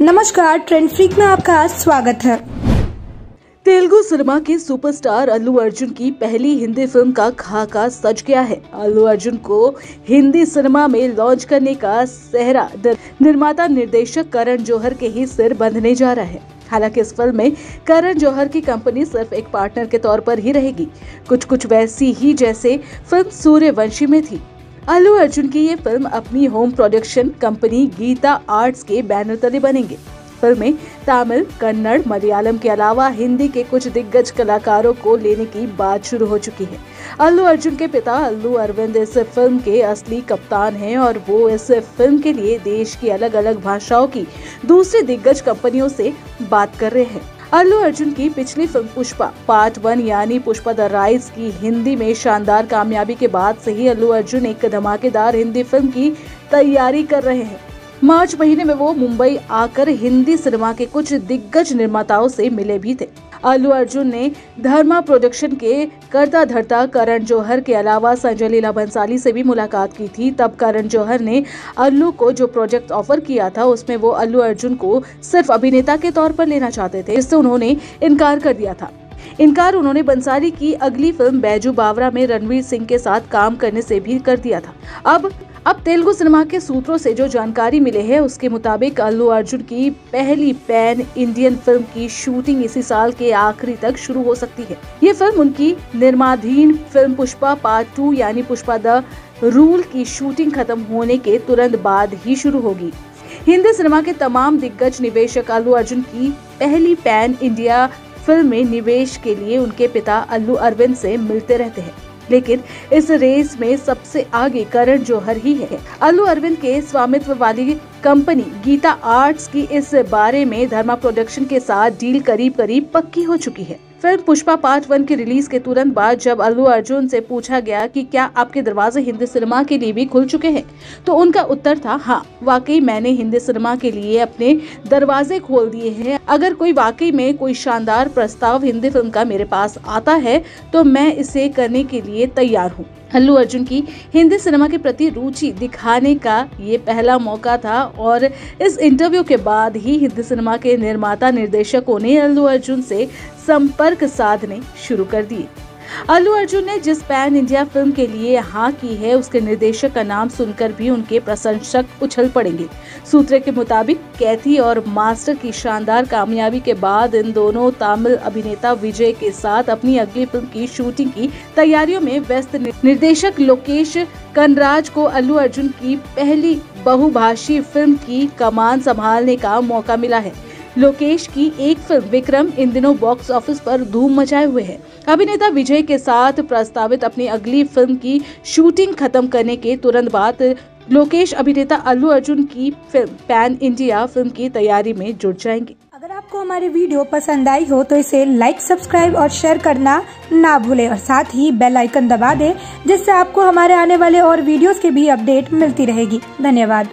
नमस्कार trend freak में आपका स्वागत है। तेलुगु सिनेमा के सुपरस्टार अल्लू अर्जुन की पहली हिंदी फ़िल्म का खाका सज गया है। अल्लू अर्जुन को हिंदी सिनेमा में लॉन्च करने का सहरा निर्माता निर्देशक करण जौहर के ही सिर बंधने जा रहा है। हालाँकि इस फ़िल्म में करण जौहर की कंपनी सिर्फ़ एक पार्टनर के तौर पर ही रहेगी। कुछ कुछ वैसी ही जैसे फ़िल्म सूर्यवंशी में थी। अल्लू अर्जुन की ये फ़िल्म अपनी home production company Geetha Arts के बैनर तले बनेंगे। फ़िल्म में तमिल, कन्नड़, मलयालम के अलावा हिंदी के कुछ दिग्गज कलाकारों को लेने की बात शुरू हो चुकी है। अल्लू अर्जुन के पिता अल्लू अरविंद इस फ़िल्म के असली कप्तान हैं और वो इस फ़िल्म के लिए देश की अलग अलग भाषाओं की दूसरी दिग्गज कंपनियों से बात कर रहे हैं। अल्लू अर्जुन की पिछली फ़िल्म पुष्पा पार्ट वन यानी पुष्पा द राइज की हिंदी में शानदार कामयाबी के बाद से ही अल्लू अर्जुन एक धमाकेदार हिंदी फ़िल्म की तैयारी कर रहे हैं। मार्च महीने में वो मुंबई आकर हिंदी सिनेमा के कुछ दिग्गज निर्माताओं से मिले भी थे। अल्लू अर्जुन ने धर्मा प्रोडक्शन के करता धरता करण जौहर के अलावा संजय लीला बंसाली से भी मुलाकात की थी। तब करण जौहर ने अल्लू को जो प्रोजेक्ट ऑफ़र किया था, उसमें वो अल्लू अर्जुन को सिर्फ़ अभिनेता के तौर पर लेना चाहते थे, जिससे उन्होंने इनकार कर दिया था। इनकार उन्होंने बंसाली की अगली फ़िल्म बैजू बावरा में रणवीर सिंह के साथ काम करने से भी कर दिया था। अब अब तेलुगु सिनेमा के सूत्रों से जो जानकारी मिले है, उसके मुताबिक अल्लू अर्जुन की पहली पैन इंडियन फ़िल्म की शूटिंग इसी साल के आखिरी तक शुरू हो सकती है। ये फ़िल्म उनकी निर्माधीन फ़िल्म पुष्पा पार्ट टू यानी पुष्पा द रूल की शूटिंग खत्म होने के तुरंत बाद ही शुरू होगी। हिंदी सिनेमा के तमाम दिग्गज निवेशक अल्लू अर्जुन की पहली पैन इंडिया फ़िल्म में निवेश के लिए उनके पिता अल्लू अरविंद से मिलते रहते हैं। लेकिन इस रेस में सबसे आगे करण जौहर ही है। अल्लू अरविंद के स्वामित्व वाली कंपनी गीता आर्ट्स की इस बारे में धर्मा प्रोडक्शन के साथ डील करीब करीब पक्की हो चुकी है। फ़िल्म पुष्पा पार्ट वन की रिलीज़ के तुरंत बाद जब अल्लू अर्जुन से पूछा गया कि क्या आपके दरवाजे हिंदी सिनेमा के लिए भी खुल चुके हैं तो उनका उत्तर था हाँ वाकई मैंने हिंदी सिनेमा के लिए अपने दरवाजे खोल दिए हैं। अगर कोई वाकई में कोई शानदार प्रस्ताव हिंदी फ़िल्म का मेरे पास आता है तो मैं इसे करने के लिए तैयार हूँ। अल्लू अर्जुन की हिंदी सिनेमा के प्रति रुचि दिखाने का ये पहला मौका था और इस इंटरव्यू के बाद ही हिंदी सिनेमा के निर्माता निर्देशकों ने अल्लू अर्जुन से संपर्क साधने शुरू कर दिए। अल्लू अर्जुन ने जिस पैन इंडिया फ़िल्म के लिए हाँ की है, उसके निर्देशक का नाम सुनकर भी उनके प्रशंसक उछल पड़ेंगे। सूत्र के मुताबिक, कैथी और मास्टर की शानदार कामयाबी के बाद इन दोनों तमिल अभिनेता विजय के साथ अपनी अगली फ़िल्म की शूटिंग की तैयारियों में व्यस्त निर्देशक लोकेश कनराज को अल्लू अर्जुन की पहली बहुभाषी फ़िल्म की कमान संभालने का मौका मिला है। लोकेश की एक फ़िल्म, विक्रम, इन दिनों बॉक्स ऑफ़िस पर धूम मचाए हुए है। अभिनेता विजय के साथ प्रस्तावित अपनी अगली फ़िल्म की शूटिंग खत्म करने के तुरंत बाद लोकेश अभिनेता अल्लू अर्जुन की फ़िल्म, पैन इंडिया फ़िल्म की तैयारी में जुट जाएँगे। अगर आपको हमारी वीडियो पसंद आई हो तो इसे लाइक सब्सक्राइब और शेयर करना ना भूले। और साथ ही बेल आइकन दबा दें, जिससे आपको हमारे आने वाले और वीडियोस की भी अपडेट मिलती रहेगी। धन्यवाद।